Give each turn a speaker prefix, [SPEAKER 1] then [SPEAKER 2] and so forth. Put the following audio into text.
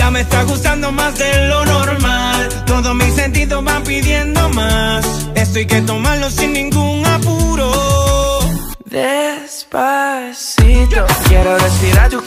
[SPEAKER 1] Ya me está gustando más de lo normal. Todos mis sentidos van pidiendo más. Esto hay que tomarlo sin ningún apuro.
[SPEAKER 2] Despacito, quiero respirar tu